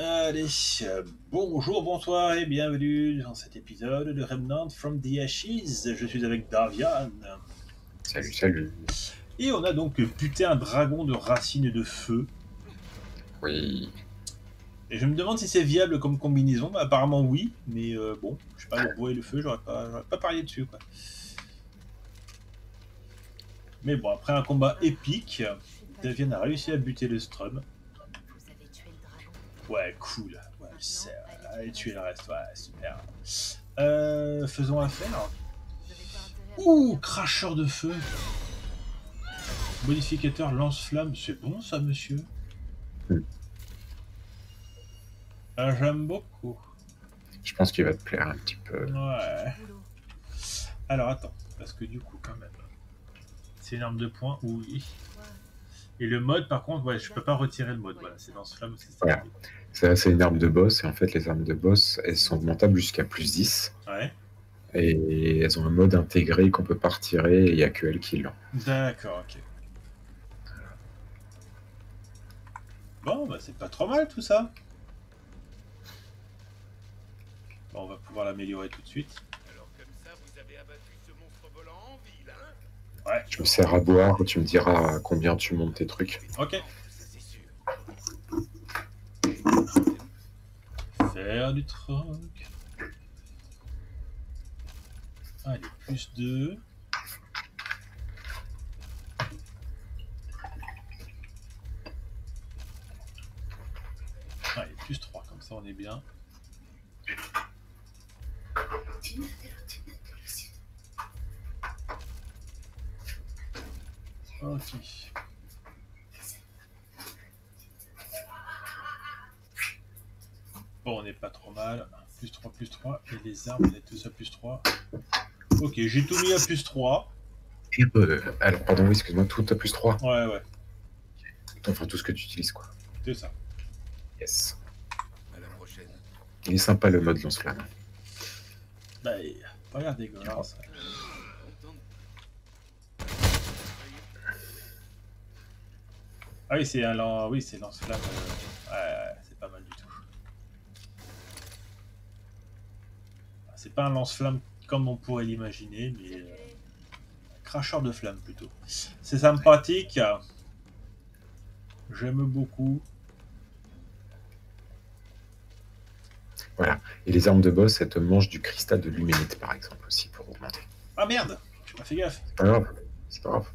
Allez, bonjour, bonsoir et bienvenue dans cet épisode de Remnant from the Ashes. Je suis avec Davian. Salut, salut. Et on a donc buté un dragon de racines de feu. Oui. Et je me demande si c'est viable comme combinaison. Bah, apparemment oui, mais euh, bon, je sais pas, le bois et le feu, j'aurais pas, pas parié dessus. Quoi. Mais bon, après un combat épique, Davian a réussi à buter le Strum. Ouais, cool. Ouais, c'est... Allez tuer le reste, ouais, super. Euh, faisons affaire. Ouh, cracheur de feu. Modificateur lance-flamme, c'est bon ça, monsieur? Hmm. Ah, J'aime beaucoup. Je pense qu'il va te plaire un petit peu. Ouais. Alors attends, parce que du coup, quand même, c'est une arme de poing, oui. Et le mode, par contre, ouais, je peux pas retirer le mode. Voilà, c'est c'est ça. Voilà. Ça, c'est une arme de boss, et en fait, les armes de boss, elles sont augmentables jusqu'à plus 10. Ouais. Et elles ont un mode intégré qu'on peut pas retirer, et il n'y a que elles qui l'ont. D'accord, ok. Bon, bah c'est pas trop mal tout ça. Bon, on va pouvoir l'améliorer tout de suite. Alors comme ça, vous avez abattu ce monstre volant en ville, hein Ouais, Je me sers à boire, tu me diras combien tu montes tes trucs. ok. Faire du troc. Allez, plus 2. Allez, plus 3, comme ça on est bien. Ok. Bon, on n'est pas trop mal. Plus 3, plus 3. Et les armes, on est tous à plus 3. Ok, j'ai tout mis à plus 3. Et euh, alors, pardon, oui, excuse-moi, tout à plus 3. Ouais, ouais, Enfin, tout ce que tu utilises, quoi. c'est ça. Yes. À la prochaine. Il est sympa le mode lance-flamme. Bah, pas l'air dégueulasse. Content de- Ah oui, c'est un lan- oui, c'est lance-flamme. euh, Ouais, c'est pas mal du tout. C'est pas un lance-flamme comme on pourrait l'imaginer, mais euh, un cracheur de flammes plutôt. C'est sympathique. J'aime beaucoup. Et les armes de boss, elles te mangent du cristal de luménite, par exemple, aussi, pour augmenter. Ah merde J'ai pas fait gaffe. C'est pas grave, c'est pas grave.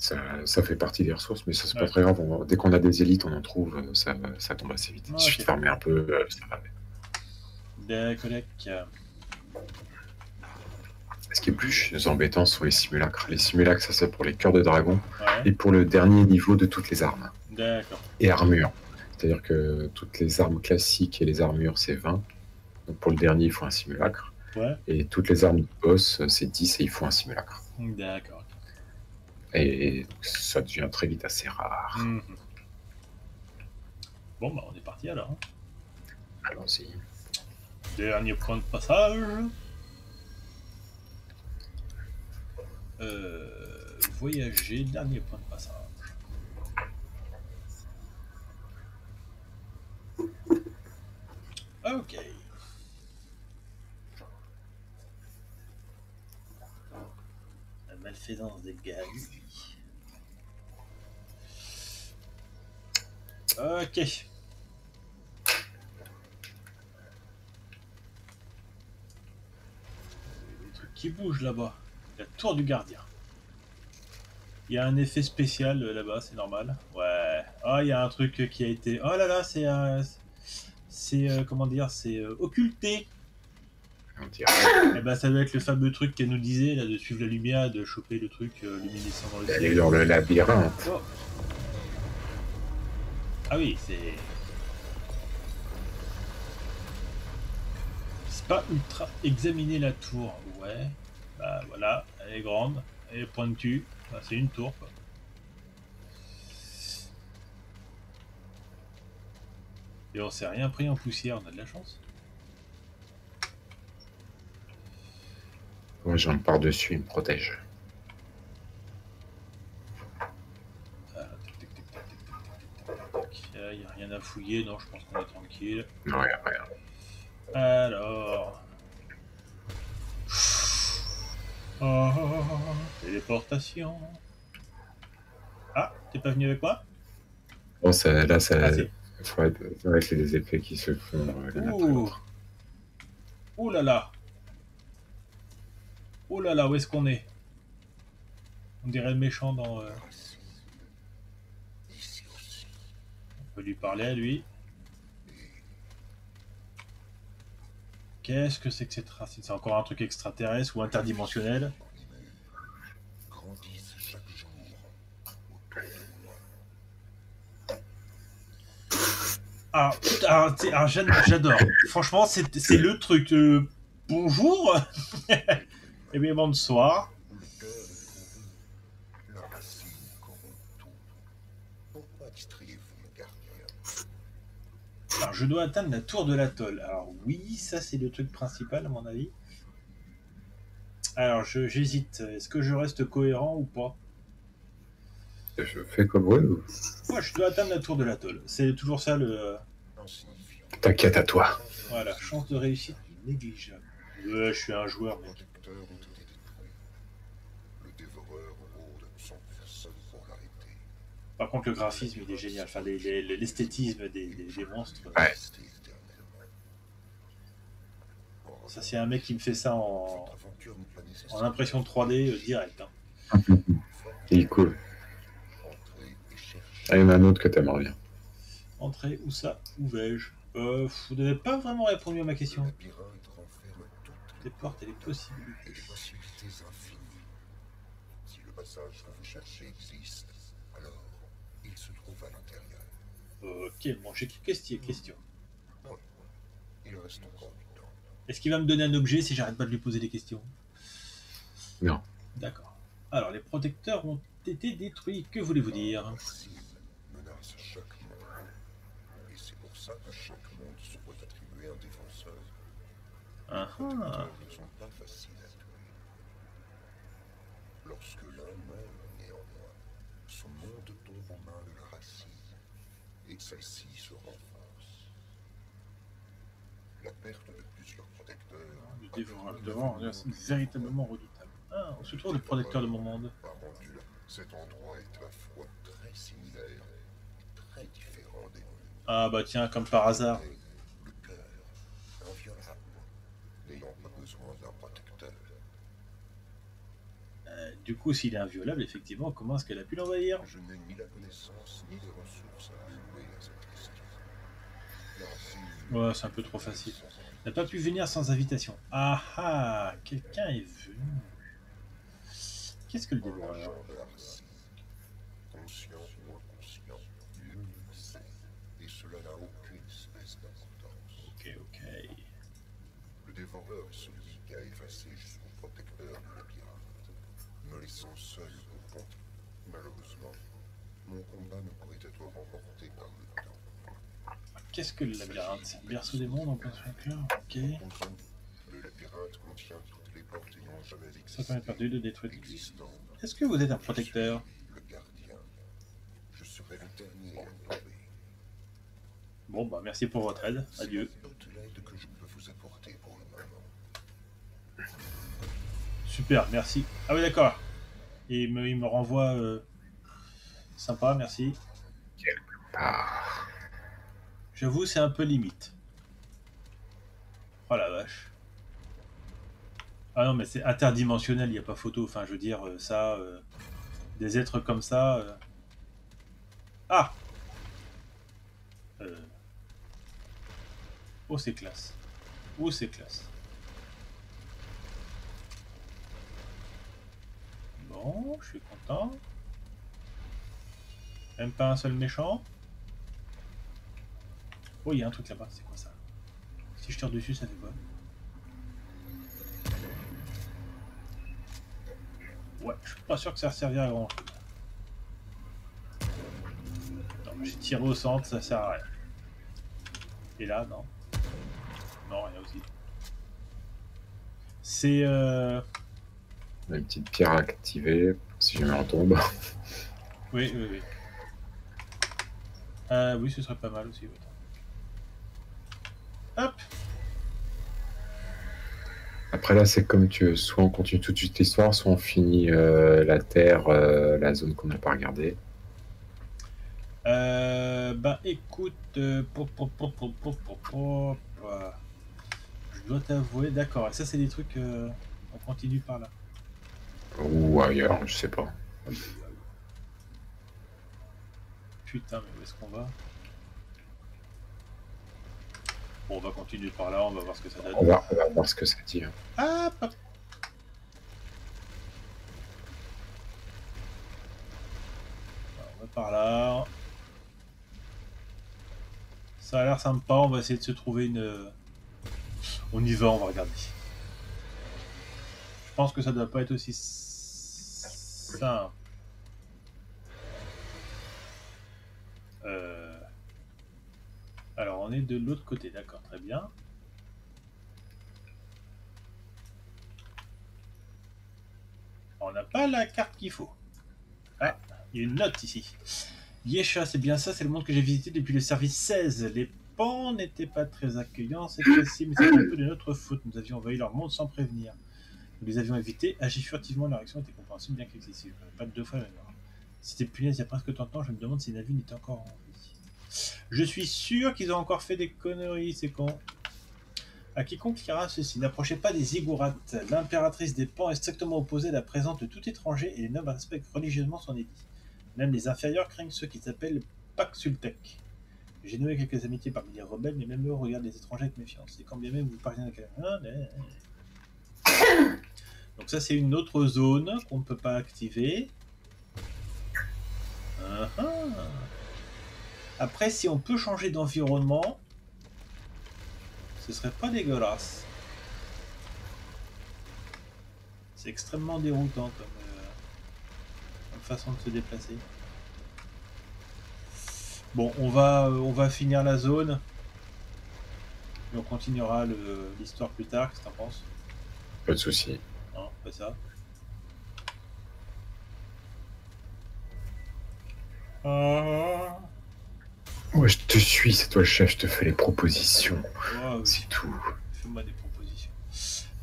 Ça, ça fait partie des ressources, mais ça c'est Ouais. pas très grave. On- dès qu'on a des élites, on en trouve, euh, ça, ça tombe assez vite. Il Ah, suffit de farmer un peu, euh, ça va. D'accord. Ce qui est plus embêtant sont les simulacres. Les simulacres, ça c'est pour les cœurs de dragon Ouais, et pour le dernier niveau de toutes les armes d'accord. et armures. C'est-à-dire que toutes les armes classiques et les armures, c'est 20. Donc pour le dernier, il faut un simulacre. Ouais, Et toutes les armes de boss, c'est 10 et il faut un simulacre. d'accord. Et ça devient très vite assez rare. Mhm. Bon, bah on est parti alors. hein. Allons-y. Dernier point de passage. Euh, voyager, dernier point de passage. Ok. La malfaisance des Galis. Ok. des trucs qui bougent là-bas. La tour du gardien. Il y a un effet spécial euh, là-bas, c'est normal. Ouais. Ah, il y a un truc qui a été. Oh là là, c'est. euh, C'est. euh, comment dire C'est euh, occulté. On dirait. Et ben, ça doit être le fameux truc qu'elle nous disait, là, de suivre la lumière, de choper le truc euh, luminescent dans le Elle est ciel. dans le labyrinthe. Oh. Ah oui, c'est. C'est pas ultra. Examiner la tour. Ouais. Bah voilà, elle est grande, elle est pointue. Bah, c'est une tour quoi. Et on s'est rien pris en poussière, on a de la chance. Moi, j'en par-dessus, il me protège. Rien à fouiller, non, je pense qu'on est tranquille. Non, y a rien. Alors. Oh, téléportation. Ah, t'es pas venu avec moi? Bon, ça, là, ça, Ah, être- c'est des épées qui se font euh, l'une après Ouh. l'autre. Ouh là là. Ouh là là, où est-ce qu'on est? On dirait le méchant dans. euh, Ici aussi. On peut lui parler à lui. Qu'est-ce que c'est que cette racine? C'est encore un truc extraterrestre ou interdimensionnel? Ah, putain, ah, j'adore. Franchement, c'est le truc. euh, bonjour Et bien, bonsoir. Où le cœur est trouvé, la racine corrompt tout. Pourquoi distriez-vous le gardien Alors, je dois atteindre la tour de l'atoll. Alors, oui, ça, c'est le truc principal, à mon avis. Alors, je- j'hésite. Est-ce que je reste cohérent ou pas? Je fais comme vous. ou- Moi, je dois atteindre la tour de l'atoll. C'est toujours ça le. euh. T'inquiète à toi. Voilà, chance de réussite négligeable. Ouais, je suis un joueur, mec. protecteurs ont été détruits. Le dévoreur rôde sans personne pour l'arrêter. Par contre, le graphisme, il est génial. Enfin, les- les- les- l'esthétisme des, des- des monstres. Ouais. Ça, c'est un mec qui me fait ça en, impression 3D euh, direct. hein. Il est cool. Entrez et cherchez. Ah, il y en a un autre que t'aimerais bien. Entrée, où ça Où vais-je euh, Vous n'avez pas vraiment répondu à ma question. Les portes et les et possibilités. les possibilités infinies. Si le passage que vous cherchez existe, alors il se trouve à Ok, bon, j'ai du temps. Est-ce qu'il va me donner un objet si j'arrête pas de lui poser des questions? Non. D'accord. Alors, les protecteurs ont été détruits. Que voulez-vous dire? La racine menace chaque monde. Et c'est pour ça que chaque monde se voit attribuer un défenseur. Ah, ah. Celle-ci se renforce. La perte de plusieurs protecteurs Le dévoreur, dévoreur, c'est véritablement redoutable. Ah, on se trouve le protecteur de mon monde. cet endroit est à la fois très similaire et très différent des. Ah bah tiens, comme par hasard. Le cœur, inviolable, n'ayant pas besoin d'un protecteur. Euh, du coup, s'il est inviolable, effectivement, comment est-ce qu'elle a pu l'envahir? Je n'ai ni la connaissance ni les ressources à allouer à cette question. La racine Ouais, c'est un peu trop facile. N'a pas pu venir sans invitation. Ah ah Quelqu'un est venu. Qu'est-ce que le dévoreur. Conscient ou inconscient, nul ne le sait. Et cela n'a aucune espèce d'importance. Ok, ok. Le dévoreur est celui qui a effacé jusqu'au protecteur du labyrinthe, me laissant seul au fond. Malheureusement, mon combat ne pourrait être remporté par. Qu'est-ce que le labyrinthe? Berceau des mondes en plein son cœur Ok. Le labyrinthe contient toutes les portes ayant jamais Ça existé. permet perdu de détruire Est-ce que vous êtes un protecteur? Le gardien. Je serai le dernier à tomber. Bon, bah merci pour votre aide. Adieu. C'est toute l'aide que je peux vous apporter pour le moment. Super, merci. Ah oui, d'accord. Et il me, il me renvoie. euh, Sympa, merci. Ah, J'avoue, c'est un peu limite. Oh la vache. Ah non, mais c'est interdimensionnel, il n'y a pas photo. Enfin, je veux dire, euh, ça. euh, des êtres comme ça. euh. Ah. Oh, c'est classe. Oh, c'est classe. Bon, je suis content. Même pas un seul méchant. Oh, il y a un truc là-bas, c'est quoi ça? Si je tire dessus, ça fait quoi? Ouais, je suis pas sûr que ça servira à grand chose. Non, j'ai tiré au centre, ça sert à rien. Et là, non. Non, rien aussi. C'est. Euh... on a une petite pierre à activer si jamais on tombe. Oui, oui, oui. Euh, oui, ce serait pas mal aussi. ouais. Hop Après là, c'est comme tu veux. Soit on continue tout de suite l'histoire, soit on finit euh, la Terre, euh, la zone qu'on n'a pas regardée. Euh, bah écoute, euh, pop, je dois t'avouer, d'accord, et ça c'est des trucs, on continue par là. Ou ailleurs, je sais pas. Putain, mais où est-ce qu'on va Bon, on va continuer par là, on va voir ce que ça donne. On va, on va voir ce que ça dit. hein. Hop, hop. On va par là. Ça a l'air sympa, on va essayer de se trouver une... On y va, on va regarder. Je pense que ça doit pas être aussi simple. Euh, Alors on est de l'autre côté, d'accord, très bien. On n'a pas la carte qu'il faut. Ah, il y a une note ici. Yesha, c'est bien ça, c'est le monde que j'ai visité depuis le service 16. Les pans n'étaient pas très accueillants cette fois-ci, mais c'est un peu de notre faute. Nous avions envahi leur monde sans prévenir. Nous les avions évités, agi furtivement, leur action était compréhensible bien qu'excessive. Pas de deux fois la. C'était punaise il y a presque tant de temps, je me demande si Navin est encore en vie. Je suis sûr qu'ils ont encore fait des conneries, c'est con. À quiconque lira ceci, n'approchez pas des ziggourats. L'impératrice des pans est strictement opposée à la présence de tout étranger et les nobles respectent religieusement son édit. Même les inférieurs craignent ceux qui s'appellent Paxultek. J'ai noué quelques amitiés parmi les rebelles, mais même eux regardent les étrangers avec méfiance. Et quand bien même vous parvenez à quelqu'un... Donc ça c'est une autre zone qu'on ne peut pas activer. Ah ah. Après si on peut changer d'environnement, ce serait pas dégueulasse. C'est extrêmement déroutant comme, euh, comme façon de se déplacer. Bon, on va, euh, on va finir la zone. Et on continuera l'histoire plus tard, qu'est-ce que t'en penses? Pas de souci. Non, pas ça. Ah, Moi, je te suis, c'est toi le chef, je te fais les propositions. ouais, oui. C'est tout. Fais-moi des propositions.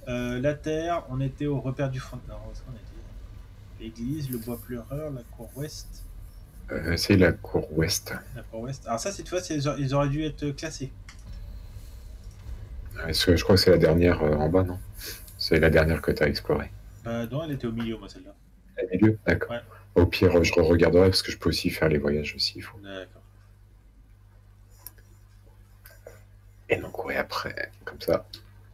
Euh, la Terre, on était au repère du front. Non, était L'église, le bois pleureur, la cour ouest. Euh, c'est la cour ouest. La cour ouest. Alors ça, cette fois, c'est- ils auraient dû être classés. Est-ce que je crois que c'est la dernière euh, en bas, non? C'est la dernière que tu as explorée. Euh, non, elle était au milieu, moi, celle-là. Au milieu? D'accord. Ouais. Au pire, je regarderai parce que je peux aussi faire les voyages aussi. il faut. D'accord. Et donc, ouais, après, comme ça,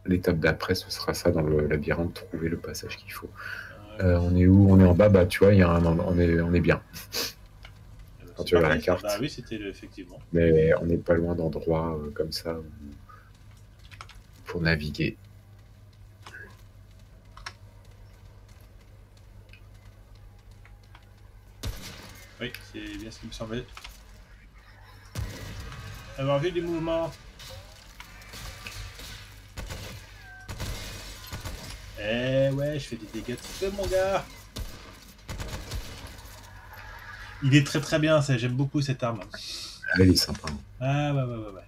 l'étape d'après, ce sera ça dans le labyrinthe, trouver le passage qu'il faut. Euh, on est où? On est en bas, bah tu vois, il y a un, on, est, on est bien. euh, quand tu vois la carte. Bah oui, c'était effectivement. Mais on n'est pas loin d'endroits euh, comme ça où- pour naviguer. Oui, c'est bien ce qui me semblait. Avoir vu des mouvements. Eh ouais, je fais des dégâts de feu, mon gars. Il est très très bien, ça. J'aime beaucoup cette arme. Ah, elle est sympa. Ah ouais ouais ouais ouais.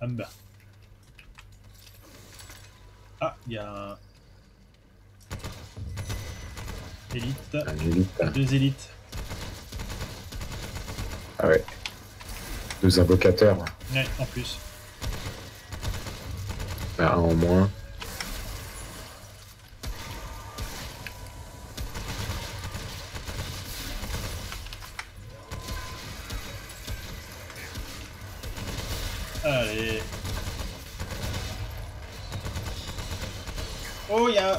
Amba. Ah, il y a un élite, Un élite. deux élites. Ah ouais. Deux invocateurs. Ouais, en plus. Ah, un en moins. Allez. Oh, il y a...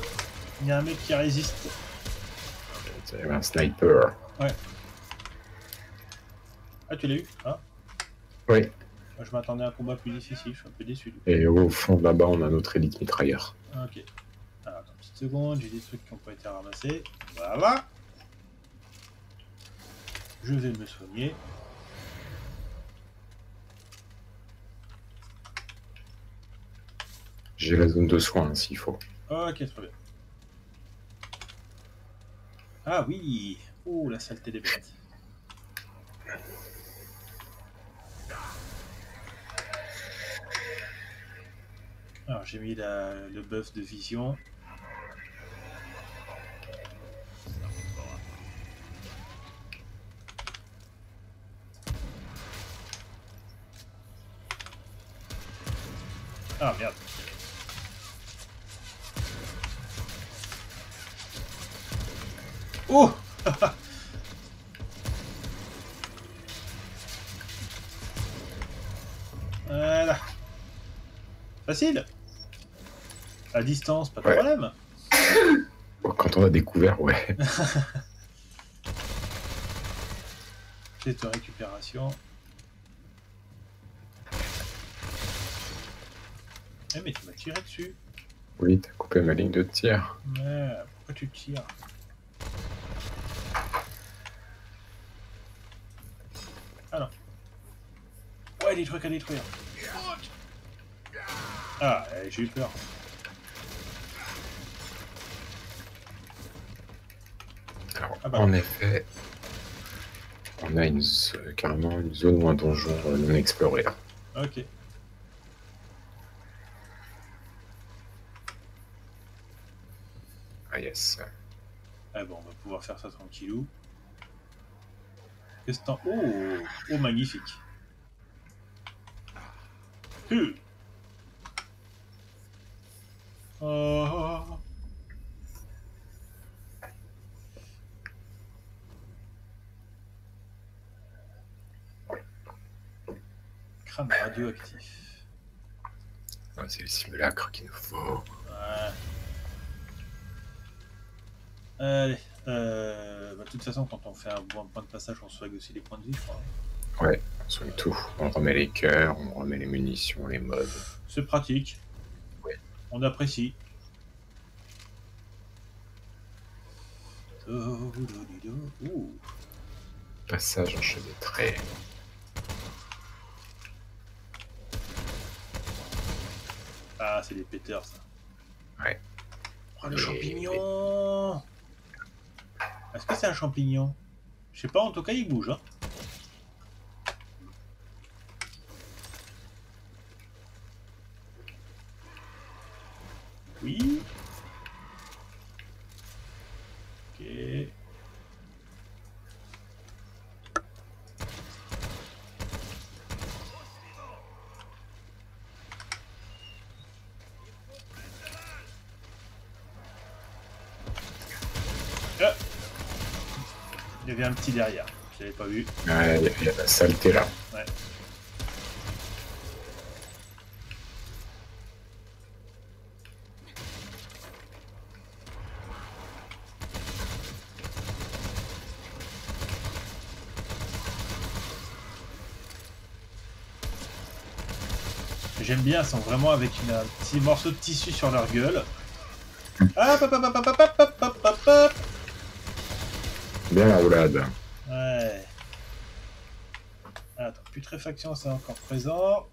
y a un mec qui résiste. Avait un sniper. Ah, tu l'as eu Ah, Oui. moi, je m'attendais à un combat plus difficile, je suis un peu déçu. du coup. Et au fond de là-bas, on a notre élite mitrailleur. Ok. Alors, attends une petite seconde, j'ai des trucs qui n'ont pas été ramassés. Voilà. Je vais me soigner. J'ai la zone de soins hein, s'il faut. Ok, très bien. Ah oui Oh, la saleté des bêtes. Alors, j'ai mis la, le buff de vision. Ah, merde. Oh Voilà. Facile. À distance, pas de Ouais. problème. Quand on a découvert, ouais. Pièce de récupération. Eh mais tu m'as tiré dessus. Oui, t'as coupé ma ligne de tir. Ouais, pourquoi tu tires Alors. Ouais, des trucs à détruire. Ah, eh, j'ai eu peur. Alors, Ah bah. en effet, on a une, zo- carrément une zone ou un donjon euh, non exploré. Ok. Ah yes. Ah bon, on va pouvoir faire ça tranquillou. Qu'est-ce que t'en... Oh Oh, magnifique. Oh. Crâne radioactif. Ah, C'est le simulacre qu'il nous faut. Ouais. Allez. Euh, bah, de toute façon, quand on fait un bon point de passage, on swag aussi les points de vie, je crois. On soigne tout. On remet les cœurs, on remet les munitions, les modes. C'est pratique. Ouais. On apprécie. Ouh. Passage enchevêtré. Ah, c'est des péteurs, ça. Ouais. Oh, le Et- champignon Est-ce que c'est un champignon? Je sais pas, en tout cas, il bouge. Hein. Oui. Ok. Ah. Il y avait un petit derrière, je l'avais pas vu. Ah, Il y, a- il y a la saleté là. Ouais. J'aime bien, ils sont vraiment avec une- un petit morceau de tissu sur leur gueule. Hop, hop, hop, hop, hop, hop, hop, hop, hop, hop. Bien la roulade. Ouais. Attends, putréfaction, c'est encore présent.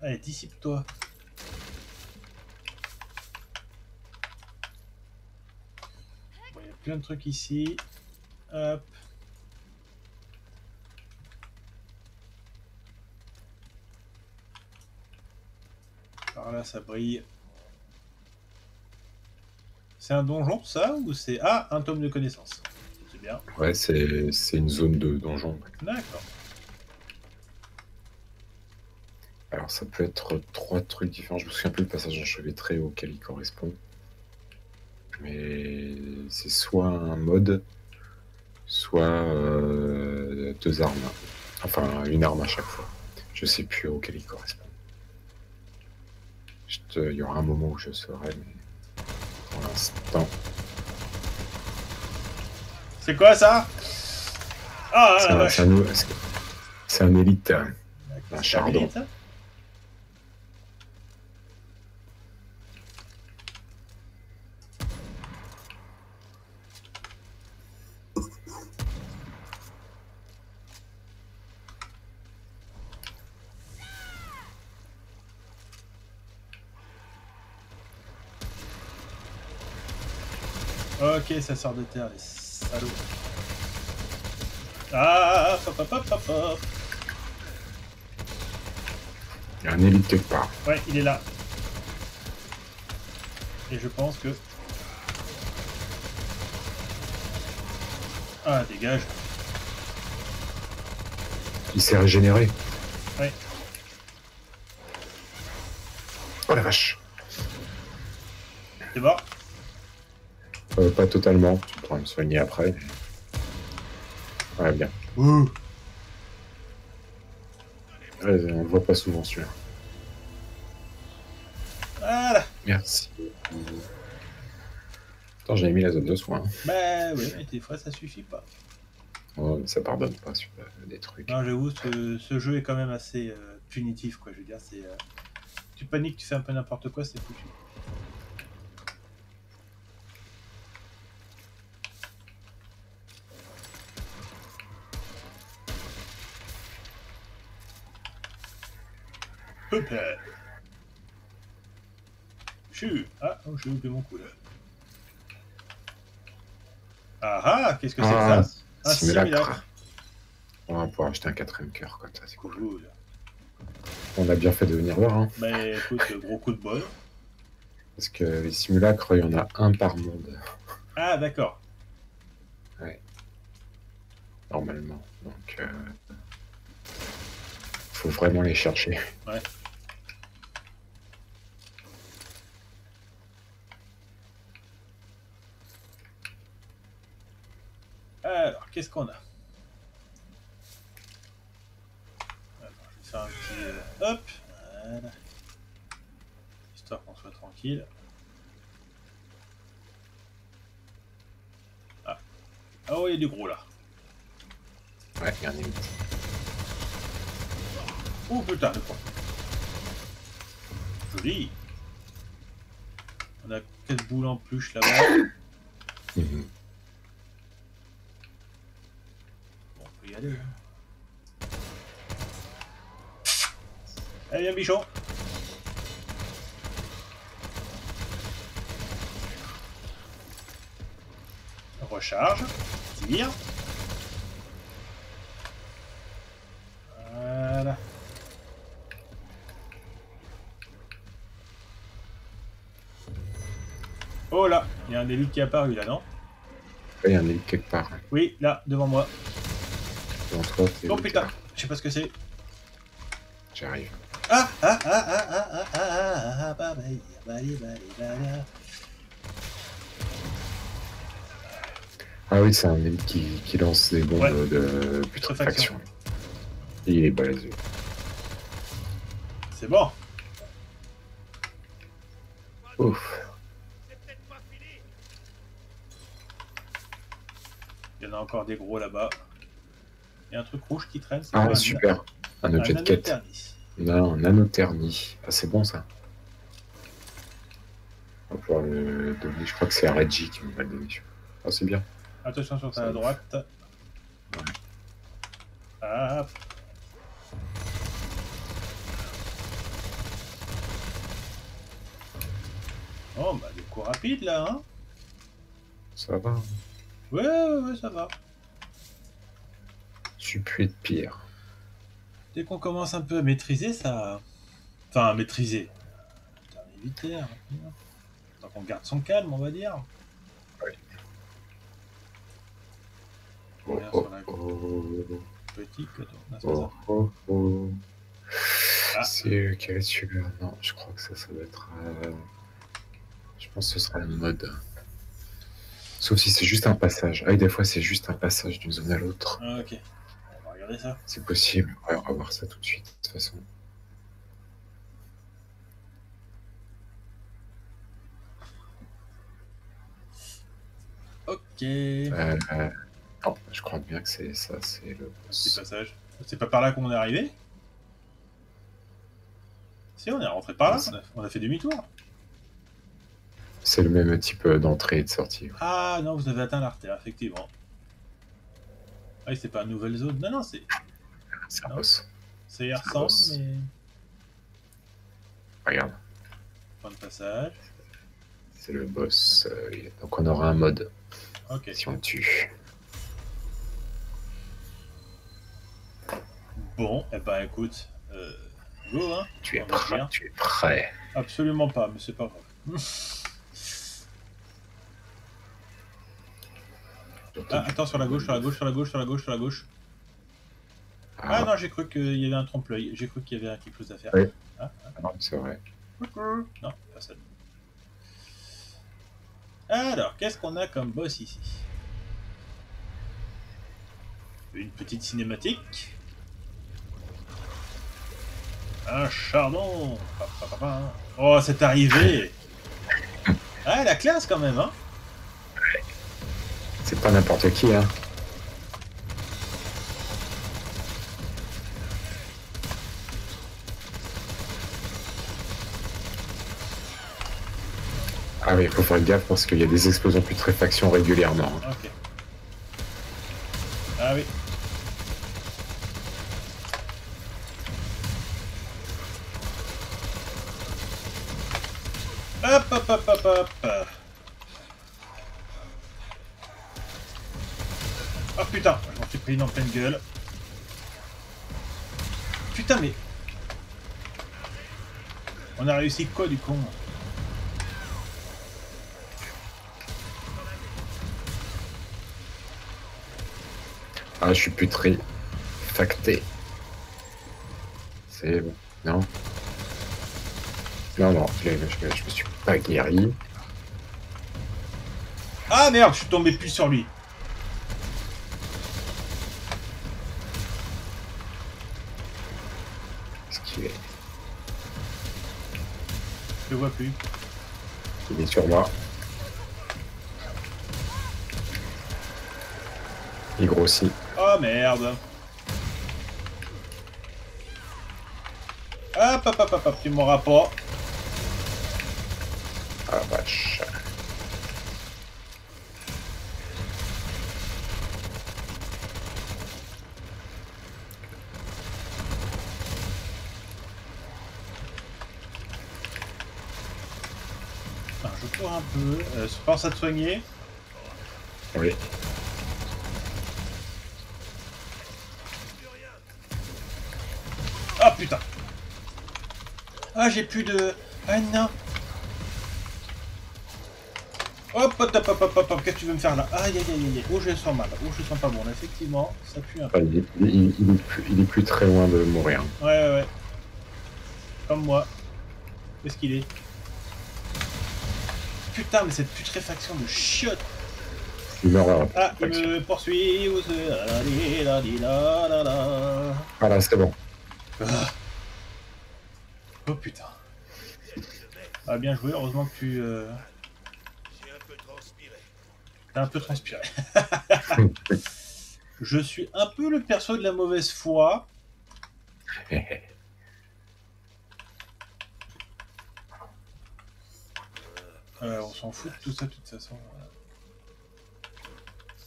Allez, dissipe-toi. Bon, il y a plein de trucs ici. Hop. Par là, ça brille. C'est un donjon, ça Ou c'est... Ah, un tome de connaissances. C'est bien. Ouais, c'est c'est une zone de donjon. D'accord. Alors ça peut être trois trucs différents. Je me souviens plus le passage enchevêtré auquel il correspond. Mais c'est soit un mode, soit euh, deux armes. Enfin, une arme à chaque fois. Je sais plus auquel il correspond. Te- Il y aura un moment où je saurai, mais pour l'instant. C'est quoi ça? Ah, C'est un élite. Euh, un chardon. Élite ça Ok, ça sort de terre, les salauds. Ah, hop, hop, hop, hop, hop. Il y a un élite quelque part. Ouais, il est là. Et je pense que... Ah, dégage. Il s'est régénéré. Ouais. Oh la vache. T'es mort? Euh, pas totalement. Tu pourras me soigner après. Ouais, bien. Ouh. Ouais, on le voit pas souvent celui-là. Voilà Merci. Attends, j'avais mis la zone de soins. Bah oui, mais des fois ça suffit pas. Oh, mais ça pardonne pas sur euh, des trucs. Non, j'avoue, ce, ce jeu est quand même assez euh, punitif, quoi. Je veux dire, c'est... euh, Tu paniques, tu fais un peu n'importe quoi, c'est foutu. Là. Chut Ah, oh, j'ai loupé mon coup, là. Ah ah Qu'est-ce que c'est Ah, que ça Un simulacre. simulacre. On va pouvoir acheter un quatrième cœur comme ça, c'est cool. Cool. On a bien fait de venir voir, hein, Bah écoute, gros coup de bol. parce que les simulacres, il y en a un par monde, Ah d'accord. normalement. Donc, euh, faut vraiment les chercher. Alors, qu'est-ce qu'on a Alors, je vais faire un petit... euh, hop Voilà. Histoire qu'on soit tranquille. Ah. Ah ouais, il y a du gros là. Ouais, il y a un élite. Oh putain, le point. Joli. On a quatre boules en pluche là-bas. Mhm. Bon, on peut y aller. Allez, viens, bichon. Recharge. Tire. Voilà. Oh là, il y a un élite qui est apparu là, non? Il y a un élite quelque part. hein. Oui, là, devant moi. Devant toi, c'est Oh putain, je sais pas ce que c'est. J'arrive. Ah ah ah ah ah ah ah ah ah bah bah bah bah bah bah Ah oui, c'est un élite qui, qui lance des bombes Ouais. de putréfaction. Il est balèze. C'est bon. Ouf. Il y en a encore des gros là-bas. Il y a un truc rouge qui traîne. Ah, super. Un un objet de quête. Non, un nanothermie. Ah, c'est bon ça. On va pouvoir le donner. Je crois que c'est à Reggie qui le donner. Ah, c'est bien. Attention sur Ça ta droite. Ah. Oh bah des coups rapides là hein Ça va. Ouais ouais ouais ça va. Suis plus de pire. Dès qu'on commence un peu à maîtriser ça... Enfin à maîtriser. Hein. Tant qu'on garde son calme on va dire. Oh, oh, sur la oh, Petit c'est oh, oh, oh. Ah. Celui-là Non, je crois que ça, ça doit être. euh, Je pense que ce sera le mode. Sauf si c'est juste un passage. Ah, et des fois, c'est juste un passage d'une zone à l'autre. Ah, ok. Regarder ça. C'est possible. Ouais, on va voir ça tout de suite, de toute façon. Ok. Euh, euh, Non, je crois bien que c'est ça, c'est le passage. C'est pas par là qu'on est arrivé? Si, on est rentré par là. On a, on a fait demi-tour. C'est le même type d'entrée et de sortie. ouais. Ah non, vous avez atteint l'artère, effectivement. Ah oui, c'est pas une nouvelle zone. Non, non, c'est. C'est un Non. boss. Ça y un ressemble, mais. Regarde, Point de passage. c'est le boss. euh, Donc on aura un mode Ok. si on le tue. Bon, eh ben écoute. Euh, Go, hein Tu es On va prêt. dire. Tu es prêt. Absolument pas, mais c'est pas grave. Ah, attends, sur la gauche, sur la gauche, sur la gauche, sur la gauche, sur la gauche. Ah, Ah, non, j'ai cru qu'il y avait un trompe-l'œil. J'ai cru qu'il y avait quelque chose à faire. Oui. Ah, non, c'est vrai. Non, personne. Alors, qu'est-ce qu'on a comme boss ici? Une petite cinématique. Un chardon. Oh, c'est arrivé Ah, la classe quand même, hein C'est pas n'importe qui, hein. Ah oui, il faut faire gaffe parce qu'il y a des explosions de putréfaction régulièrement. hein. Ah oui. Hop, hop, hop, hop, hop. Putain, je m'en suis pris une en pleine gueule. Putain, mais... On a réussi quoi du con Ah, je suis putréfacté. C'est bon. Non Non, non, je, je- je me suis pas guéri. Ah merde, je suis tombé plus sur lui. Parce qu'il est, Je le vois plus. il est sur moi. Il grossit. Oh merde. Hop hop hop hop, tu m'auras pas. Ah vache. Je cours un peu. Euh, pense à te soigner. Oui. Ah putain. Ah j'ai plus de. Ah non. Hop hop hop hop hop hop, hop. qu'est-ce que tu veux me faire là? Aïe aïe aïe aïe. Oh je sens mal. Oh je sens pas bon. Effectivement, ça pue un peu. Il, est, il- il est plus, il est plus très loin de mourir. Ouais ouais ouais. Comme moi. Où est-ce qu'il est? Putain mais cette putréfaction de chiottes une horreur. Ah, il me poursuit la la. Voilà, c'est bon. Ah. Oh putain. Ah bien joué, heureusement que tu... Euh... T'as un peu transpiré. Je suis un peu le perso de la mauvaise foi. Euh, on s'en fout de tout ça de toute façon.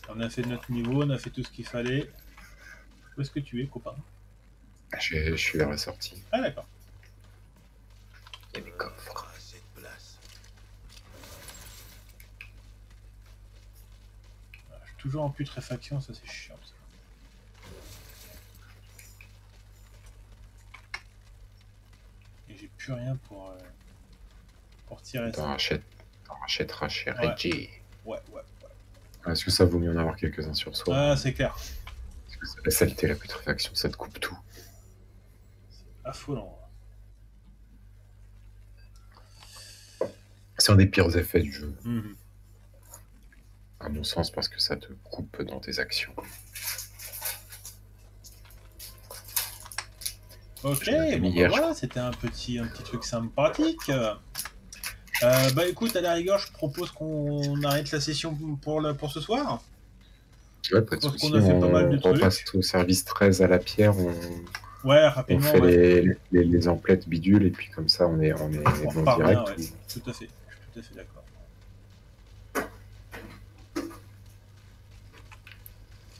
On a fait notre niveau, on a fait tout ce qu'il fallait. Où est-ce que tu es, copain? Je, je suis vers la sortie. Ah d'accord. Il y a des coffres. Je suis toujours en putréfaction, ça c'est chiant. Ça. Et j'ai plus rien pour, euh, pour tirer ça. T'en rachèteras chez Ouais. Reggie. Ouais, ouais, ouais. Est-ce que ça vaut mieux en avoir quelques-uns sur soi Ah, c'est clair. Parce que La saleté, la putréfaction, ça te coupe tout. Affolant. C'est un des pires effets du jeu, Mhm. à mon sens, parce que ça te coupe dans tes actions. Ok, bon, bah voilà, c'était un petit, un petit truc sympathique. Euh, bah écoute, à la rigueur, je propose qu'on arrête la session pour, le, pour ce soir. Ouais, pas de Parce soucis, qu'on a fait on, pas mal de on repasse au service 13 à la pierre, on, Ouais, on rapidement. fait ouais. les, les, les emplettes bidules, et puis comme ça, on est, on est On direct. bien, ouais. ou- Tout à fait, je suis tout à fait d'accord.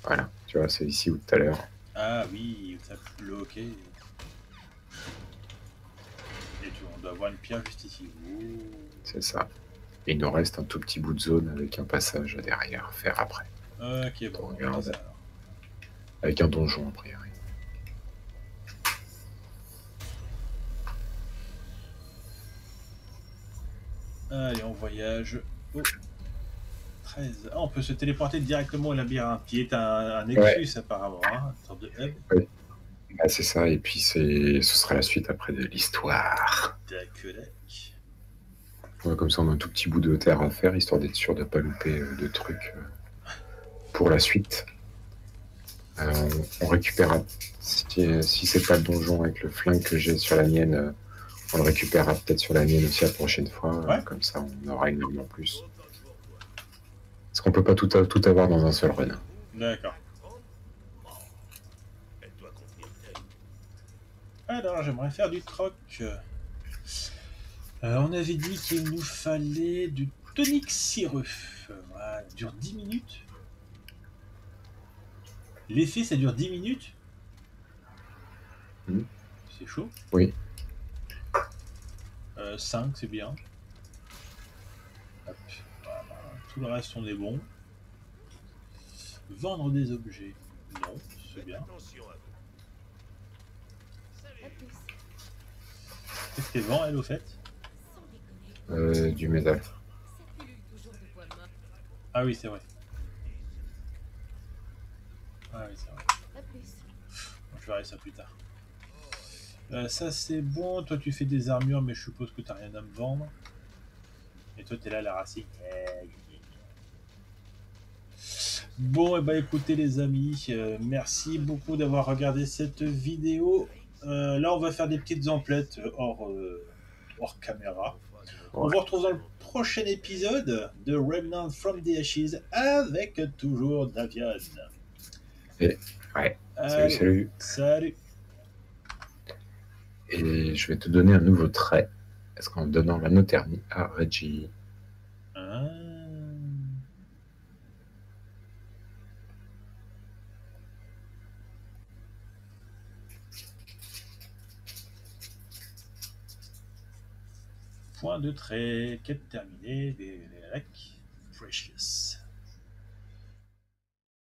Voilà, tu vois, c'est ici ou tout à l'heure. Ah oui, ça bloqué. doit avoir une pierre juste ici. C'est ça. Il nous reste un tout petit bout de zone avec un passage derrière faire après. Ok, bon. Avec un donjon, a priori. Allez, on voyage. Oh. 13. Ah, on peut se téléporter directement au labyrinthe, qui est un, un Nexus apparemment, hein, c'est ça, et puis c'est, ce sera la suite après de l'histoire. Ouais, comme ça, on a un tout petit bout de terre à faire, histoire d'être sûr de pas louper euh, de trucs euh, pour la suite. Euh, on, on récupérera, si, si c'est pas le donjon avec le flingue que j'ai sur la mienne, on le récupérera peut-être sur la mienne aussi la prochaine fois. Ouais. Comme ça, on aura une arme en plus. Parce qu'on peut pas tout, tout avoir dans un seul run. D'accord. Alors, j'aimerais faire du troc. Euh, on avait dit qu'il nous fallait du tonic sireux. Euh, Voilà, ça dure 10 minutes. L'effet, ça dure 10 minutes Mhm. C'est chaud. Oui. 5, c'est bien. Hop, voilà. Tout le reste, on est bon. Vendre des objets. Non, c'est bien plus. Qu'est-ce qu'elle vend, elle, au fait. Euh, du métal. Ah oui, c'est vrai. Ah oui, c'est vrai. Bon, je verrai ça plus tard. Euh, ça, c'est bon. Toi, tu fais des armures, mais je suppose que t'as rien à me vendre. Et toi, t'es là, la racine. Eh, Bon, et bah écoutez les amis, euh, merci beaucoup d'avoir regardé cette vidéo. Euh, là, on va faire des petites emplettes euh, hors, euh, hors caméra. On vous retrouve dans le prochain épisode de Remnant from the Ashes avec toujours Davian. Et- ouais, Salut, Allez, salut. salut. Et je vais te donner un nouveau trait. Est-ce qu'en donnant la noternie à Reggie Ah. Point de trait, quête terminée, des des recs, Precious.